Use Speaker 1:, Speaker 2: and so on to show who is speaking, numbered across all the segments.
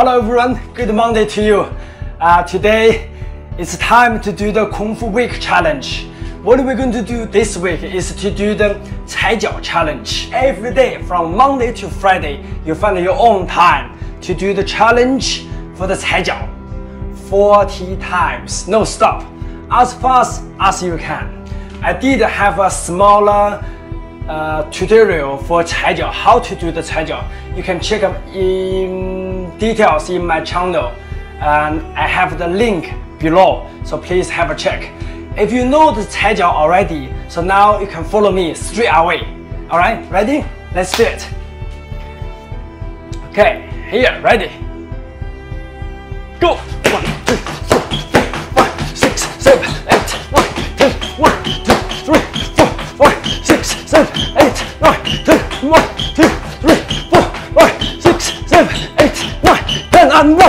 Speaker 1: Hello everyone, good Monday to you. Uh, today it's time to do the Kung Fu Week challenge. What we're going to do this week is to do the Cai Jiao challenge. Every day from Monday to Friday, you find your own time to do the challenge for the Cai Jiao. 40 times, no stop, as fast as you can. I did have a smaller uh, tutorial for Cai Jiao, how to do the Cai Jiao. You can check up in details in my channel and I have the link below, so please have a check. If you know the Cai Jiao already, so now you can follow me straight away. Alright, ready? Let's do it. Okay, here, ready. Go! One, two, four, five, six, seven, eight, nine, ten, one, two,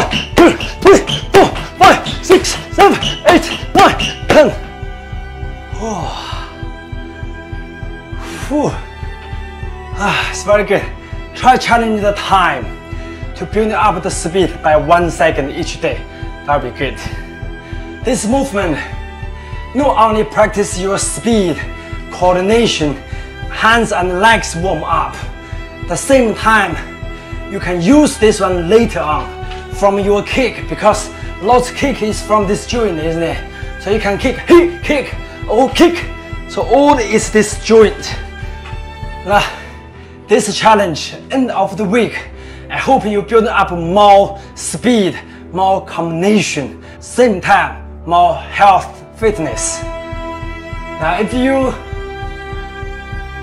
Speaker 1: one, two, three, four, five, six, seven, eight, nine, ten. Whew. Ah, it's very good. Try challenging the time to build up the speed by one second each day. That'll be good. This movement not only practice your speed, coordination, hands and legs warm up. At the same time, you can use this one later on from your kick because lots kick is from this joint, isn't it? So you can kick, kick, kick, or kick. So all is this joint. Now, this challenge, end of the week, I hope you build up more speed, more combination, same time, more health, fitness. Now, if you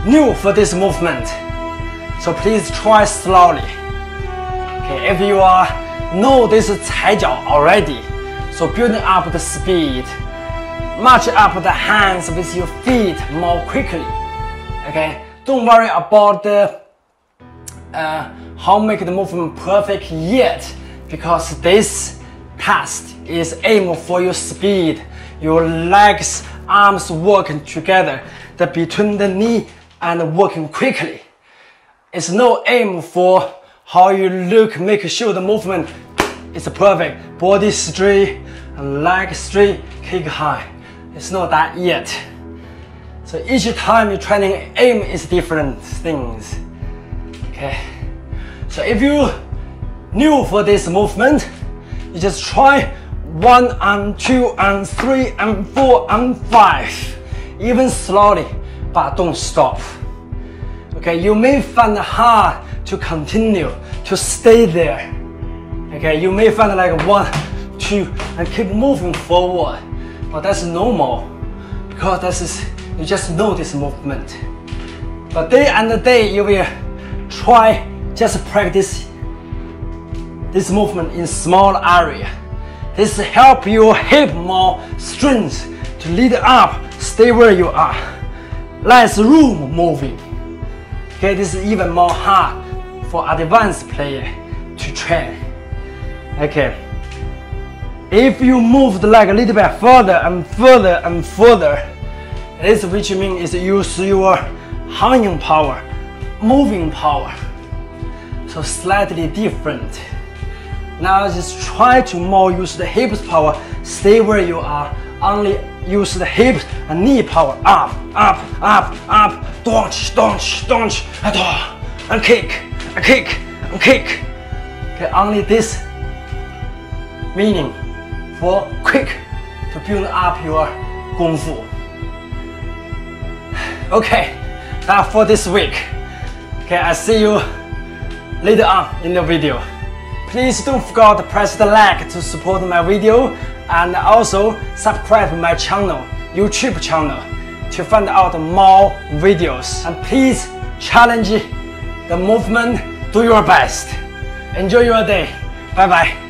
Speaker 1: new for this movement, so please try slowly. Okay, if you are know this Cai Jiao already, so building up the speed, match up the hands with your feet more quickly. Okay, don't worry about the uh, how make the movement perfect yet because this test is aim for your speed. Your legs arms working together. The between the knee and working quickly. It's no aim for how you look make sure the movement is perfect body straight leg straight kick high it's not that yet so each time you're training, aim is different things. Okay. So if you new for this movement, you just try one and two and three and four and five, even slowly, but don't stop. Okay, you may find hard to continue, to stay there. Okay, you may find like one, two, and keep moving forward, but that's normal because that is you just know this movement. But day and day you will try just practice this movement in small area. This help your hip more strength to lead up, stay where you are. Less room moving. Okay, this is even more hard for advanced player to train. Okay. If you move the leg a little bit further and further and further, this which means is use your hanging power, moving power. So slightly different. Now just try to more use the hips power, stay where you are, only use the hips and knee power, up, up, up, up, Don't, don't, don't, and kick, and kick, and kick. Okay, only this meaning for quick to build up your Kung Fu. Okay, that for this week. Okay, I see you later on in the video. Please don't forget to press the like to support my video and also subscribe my channel, YouTube channel to find out more videos. And please challenge the movement, do your best. Enjoy your day. Bye bye.